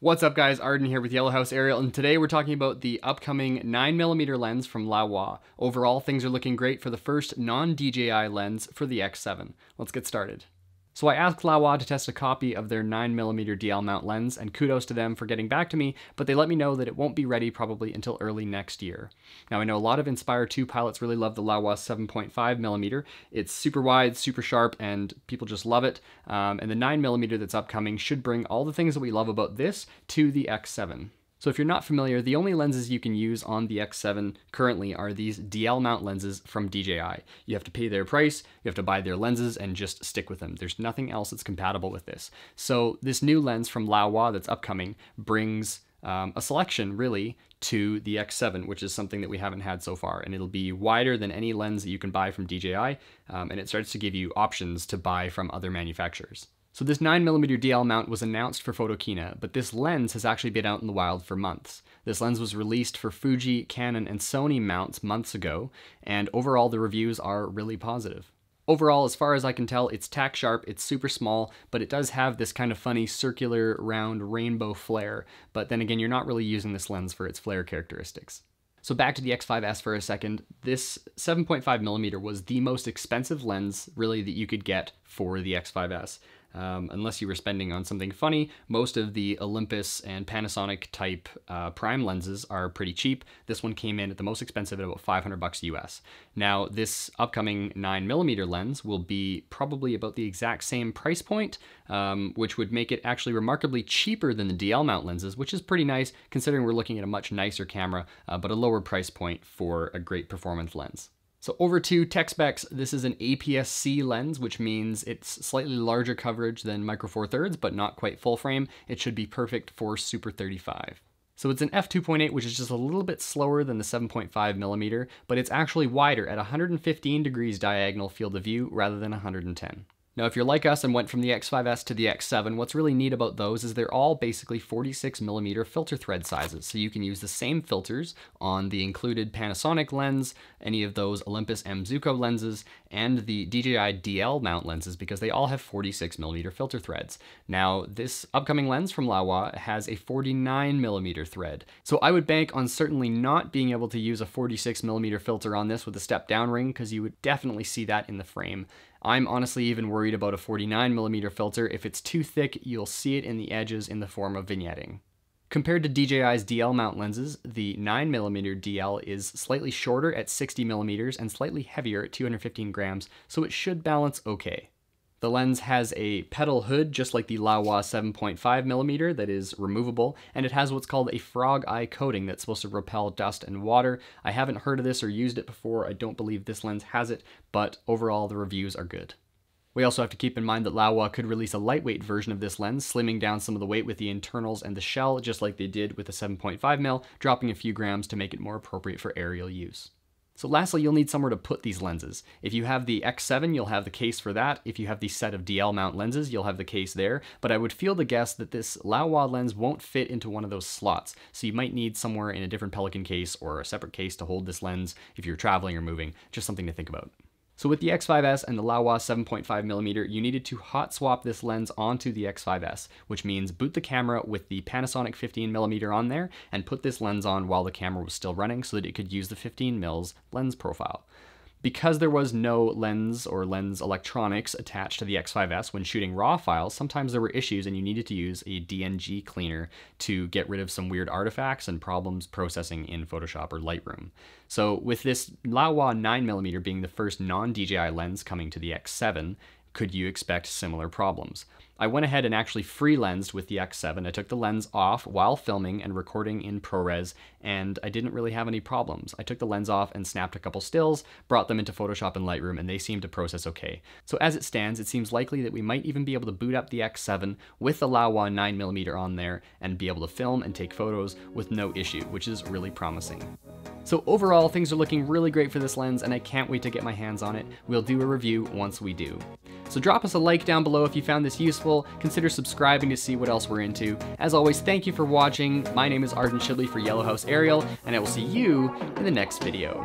What's up guys, Arden here with Yellowhouse Aerial, and today we're talking about the upcoming 9mm lens from Laowa. Overall, things are looking great for the first non-DJI lens for the X7. Let's get started. So I asked Laowa to test a copy of their 9mm DL mount lens, and kudos to them for getting back to me, but they let me know that it won't be ready probably until early next year. Now I know a lot of Inspire 2 pilots really love the Laowa 7.5mm. It's super wide, super sharp, and people just love it. Um, and the 9mm that's upcoming should bring all the things that we love about this to the X7. So if you're not familiar, the only lenses you can use on the X7 currently are these DL mount lenses from DJI. You have to pay their price, you have to buy their lenses and just stick with them. There's nothing else that's compatible with this. So this new lens from Laowa that's upcoming brings um, a selection really to the X7, which is something that we haven't had so far. And it'll be wider than any lens that you can buy from DJI, um, and it starts to give you options to buy from other manufacturers. So this 9mm DL mount was announced for Photokina, but this lens has actually been out in the wild for months. This lens was released for Fuji, Canon, and Sony mounts months ago, and overall the reviews are really positive. Overall, as far as I can tell, it's tack sharp, it's super small, but it does have this kind of funny circular round rainbow flare, but then again, you're not really using this lens for its flare characteristics. So back to the X5S for a second, this 7.5mm was the most expensive lens really that you could get for the X5S. Um, unless you were spending on something funny, most of the Olympus and Panasonic type uh, prime lenses are pretty cheap. This one came in at the most expensive at about 500 bucks US. Now, this upcoming 9mm lens will be probably about the exact same price point, um, which would make it actually remarkably cheaper than the DL mount lenses, which is pretty nice considering we're looking at a much nicer camera, uh, but a lower price point for a great performance lens. So over to tech specs, this is an APS-C lens, which means it's slightly larger coverage than Micro Four Thirds, but not quite full frame. It should be perfect for Super 35. So it's an f2.8, which is just a little bit slower than the 7.5 millimeter, but it's actually wider at 115 degrees diagonal field of view rather than 110. Now, if you're like us and went from the X5S to the X7, what's really neat about those is they're all basically 46 millimeter filter thread sizes. So you can use the same filters on the included Panasonic lens, any of those Olympus M Zuiko lenses, and the DJI DL mount lenses because they all have 46 millimeter filter threads. Now, this upcoming lens from Laowa has a 49 millimeter thread. So I would bank on certainly not being able to use a 46 millimeter filter on this with a step down ring because you would definitely see that in the frame. I'm honestly even worried about a 49mm filter. If it's too thick, you'll see it in the edges in the form of vignetting. Compared to DJI's DL mount lenses, the 9mm DL is slightly shorter at 60mm and slightly heavier at 215 grams, so it should balance okay. The lens has a petal hood, just like the Laowa 7.5mm that is removable, and it has what's called a frog eye coating that's supposed to repel dust and water. I haven't heard of this or used it before. I don't believe this lens has it, but overall the reviews are good. We also have to keep in mind that Laowa could release a lightweight version of this lens, slimming down some of the weight with the internals and the shell, just like they did with the 7.5mm, dropping a few grams to make it more appropriate for aerial use. So lastly, you'll need somewhere to put these lenses. If you have the X7, you'll have the case for that. If you have the set of DL mount lenses, you'll have the case there. But I would feel to guess that this Laowa lens won't fit into one of those slots. So you might need somewhere in a different Pelican case or a separate case to hold this lens if you're traveling or moving. Just something to think about. So with the X5S and the Laowa 7.5mm, you needed to hot swap this lens onto the X5S, which means boot the camera with the Panasonic 15mm on there and put this lens on while the camera was still running so that it could use the 15mm lens profile. Because there was no lens or lens electronics attached to the X5S when shooting RAW files, sometimes there were issues and you needed to use a DNG cleaner to get rid of some weird artifacts and problems processing in Photoshop or Lightroom. So with this Laowa 9mm being the first non-DJI lens coming to the X7, could you expect similar problems? I went ahead and actually freelensed with the X7. I took the lens off while filming and recording in ProRes, and I didn't really have any problems. I took the lens off and snapped a couple stills, brought them into Photoshop and Lightroom, and they seemed to process okay. So as it stands, it seems likely that we might even be able to boot up the X7 with the Laowa 9mm on there and be able to film and take photos with no issue, which is really promising. So overall, things are looking really great for this lens, and I can't wait to get my hands on it. We'll do a review once we do. So drop us a like down below if you found this useful, consider subscribing to see what else we're into. As always, thank you for watching. My name is Arden Shidley for Yellowhouse Aerial, and I will see you in the next video.